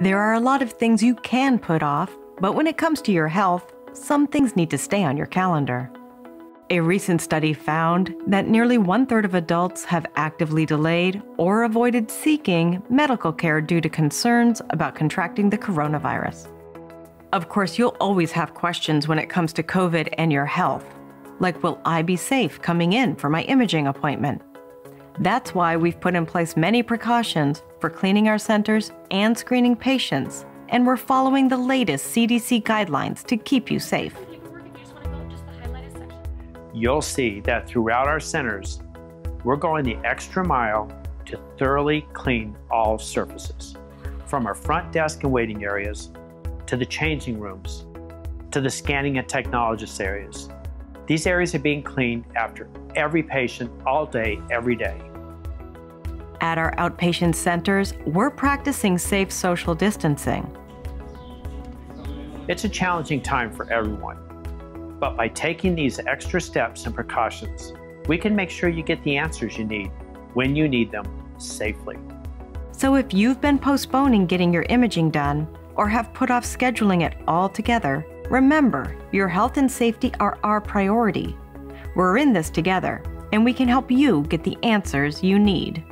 There are a lot of things you can put off, but when it comes to your health, some things need to stay on your calendar. A recent study found that nearly one third of adults have actively delayed or avoided seeking medical care due to concerns about contracting the coronavirus. Of course, you'll always have questions when it comes to COVID and your health, like will I be safe coming in for my imaging appointment? That's why we've put in place many precautions for cleaning our centers and screening patients, and we're following the latest CDC guidelines to keep you safe you'll see that throughout our centers, we're going the extra mile to thoroughly clean all surfaces, from our front desk and waiting areas, to the changing rooms, to the scanning and technologist areas. These areas are being cleaned after every patient all day, every day. At our outpatient centers, we're practicing safe social distancing. It's a challenging time for everyone. But by taking these extra steps and precautions, we can make sure you get the answers you need when you need them safely. So if you've been postponing getting your imaging done or have put off scheduling it altogether, remember your health and safety are our priority. We're in this together, and we can help you get the answers you need.